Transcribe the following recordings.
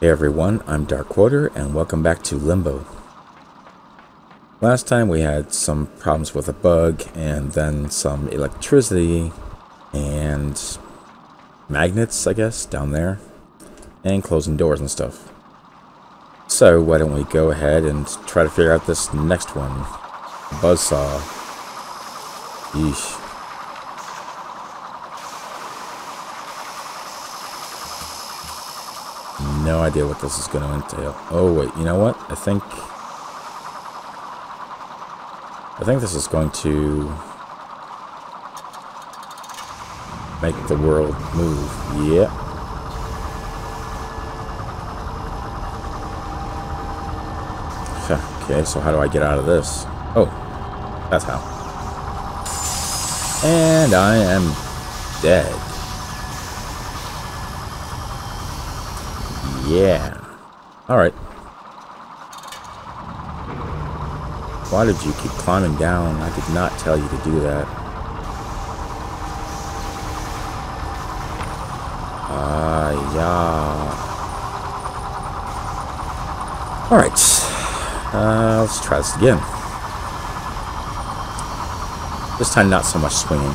Hey everyone, I'm Darkquoter and welcome back to Limbo. Last time we had some problems with a bug and then some electricity and magnets, I guess, down there and closing doors and stuff. So why don't we go ahead and try to figure out this next one. Buzzsaw. Yeesh. No idea what this is going to entail. Oh wait, you know what? I think... I think this is going to make the world move. Yeah. Okay, so how do I get out of this? Oh, that's how. And I am dead. Yeah. Alright. Why did you keep climbing down? I did not tell you to do that. Ah, yeah. Alright. Uh, let's try this again. This time not so much swinging.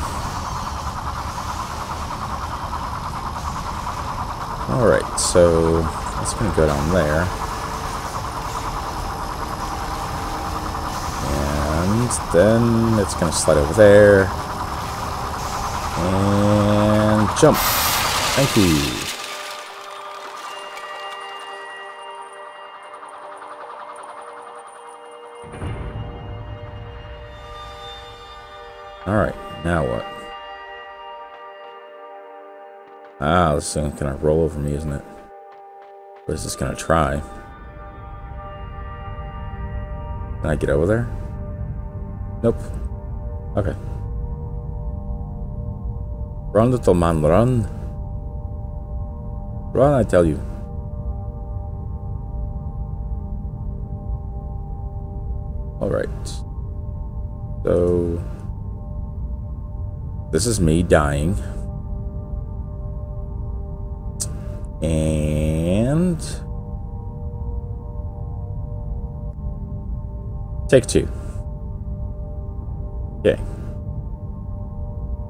Alright, so it's going to go down there. And then it's going to slide over there. And jump. Thank you. Alright, now what? Ah, this thing's gonna roll over me, isn't it? What is this gonna try? Can I get over there? Nope. Okay. Run, little man, run. Run, I tell you. Alright. So... This is me dying. And... Take two. Okay.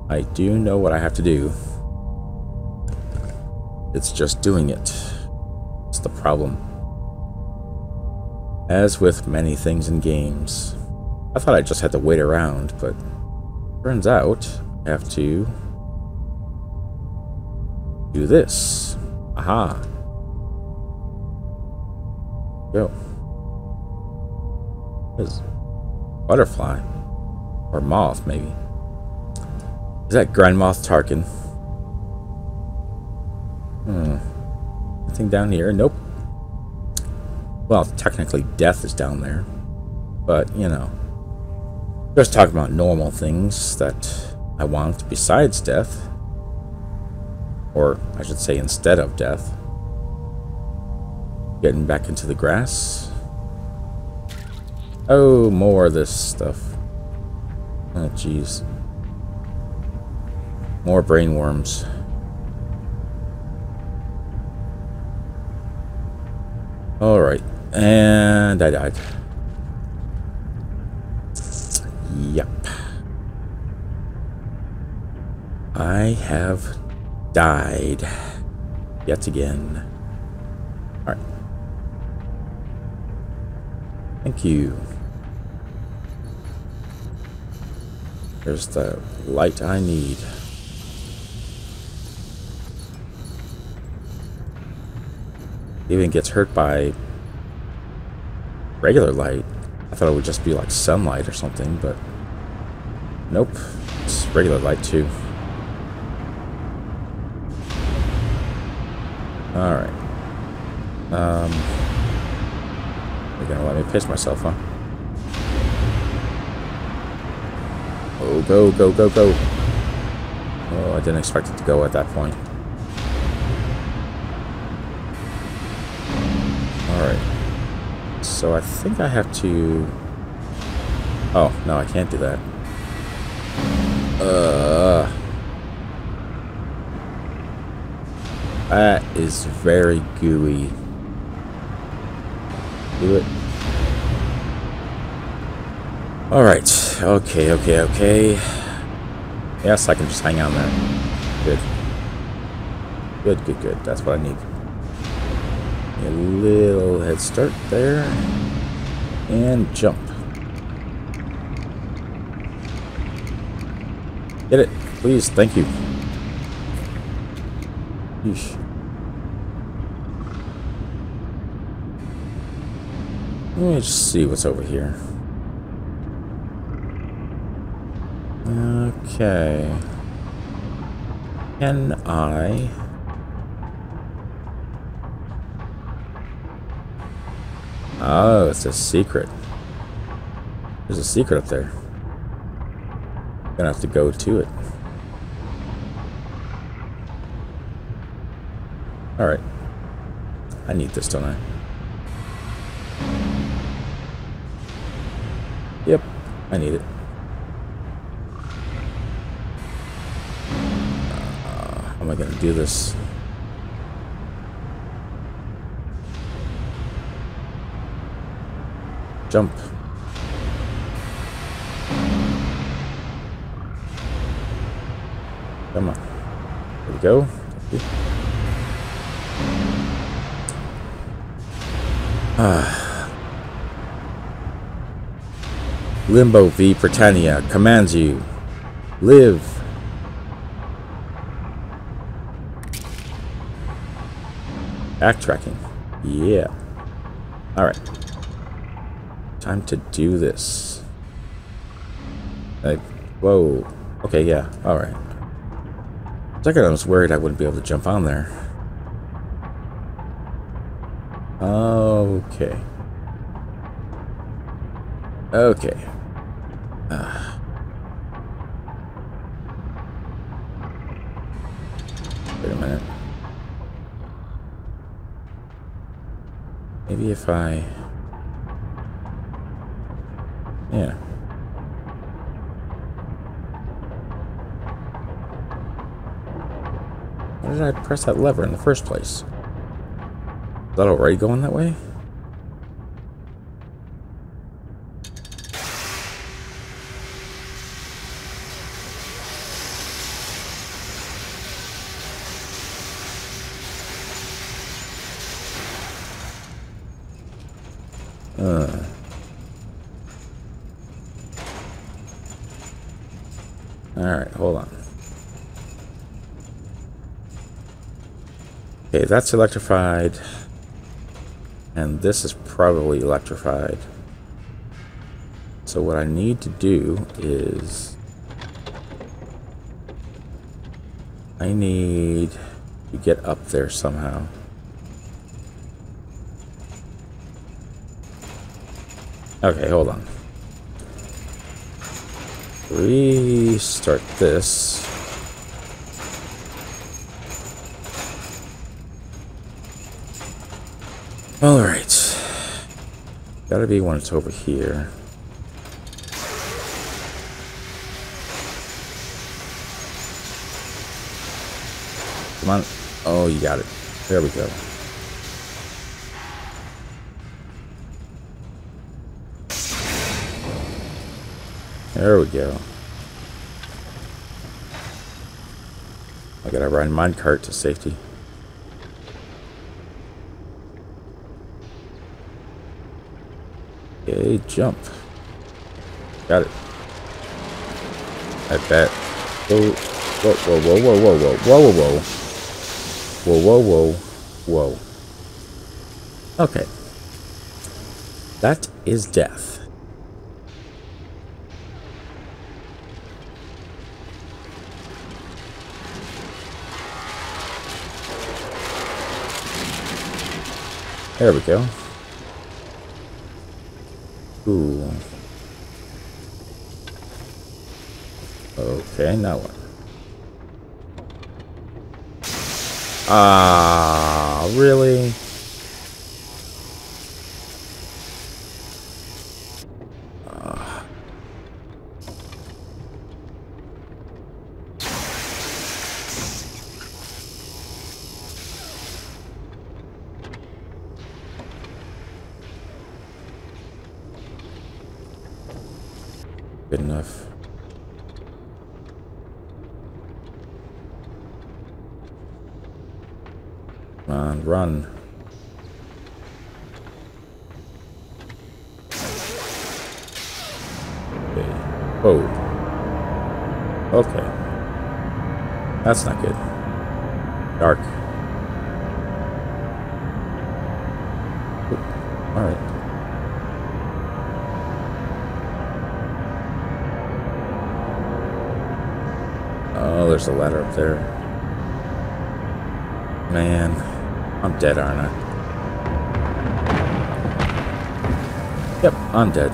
I do know what I have to do. It's just doing it. It's the problem. As with many things in games. I thought I just had to wait around, but turns out I have to do this. Aha. Go. Is butterfly or moth maybe? Is that Grand Moff Tarkin? Hmm. Nothing down here. Nope. Well, technically, death is down there, but you know, just talking about normal things that I want besides death. Or I should say instead of death. Getting back into the grass. Oh, more of this stuff. Oh, jeez. More brain worms. Alright. And I died. Yep. I have died yet again. Alright. Thank you. There's the light I need. Even gets hurt by regular light. I thought it would just be like sunlight or something, but nope. It's regular light too. Alright. Um, you're gonna let me piss myself, huh? Go, go, go, go. Oh, I didn't expect it to go at that point. Alright. So I think I have to... Oh, no, I can't do that. Uh... That is very gooey. Do it. Alright. Okay, okay, okay. Yes, I can just hang on there. Good. Good, good, good. That's what I need. A little head start there. And jump. Get it. Please. Thank you. Yeesh. Let me just see what's over here. Okay. Can I... Oh, it's a secret. There's a secret up there. Gonna have to go to it. Alright. I need this, don't I? Yep, I need it. Am I gonna do this? Jump. Come on. There we go. Ah. Limbo v Britannia commands you. Live. Backtracking. Yeah. Alright. Time to do this. Like, whoa. Okay, yeah. Alright. Second, I was worried I wouldn't be able to jump on there. Okay. Okay. Uh. Wait a minute. Maybe if I... Yeah. Why did I press that lever in the first place? Is that already going that way? Uh. Alright, hold on. Okay, that's electrified. And this is probably electrified. So what I need to do is... I need to get up there somehow. Okay, hold on. Restart this. Alright. Gotta be when it's over here. Come on. Oh, you got it. There we go. There we go. I gotta ride minecart to safety. Okay, jump. Got it. I bet. Oh, whoa, whoa, whoa, whoa, whoa, whoa, whoa, whoa, whoa, whoa, whoa, whoa, whoa. Okay. That is death. There we go. Ooh. Okay, now what? Ah, really? Enough. Come on, run. Okay. Oh. Okay. That's not good. Dark. There's a ladder up there. Man, I'm dead, aren't I? Yep, I'm dead.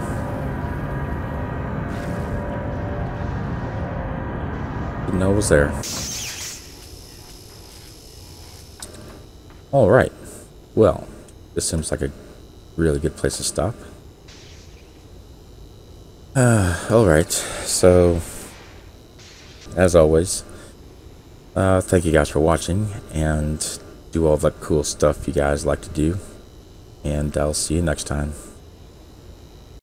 Didn't know it was there. Alright. Well, this seems like a really good place to stop. Uh, Alright, so as always, uh, thank you guys for watching and do all the cool stuff you guys like to do. And I'll see you next time.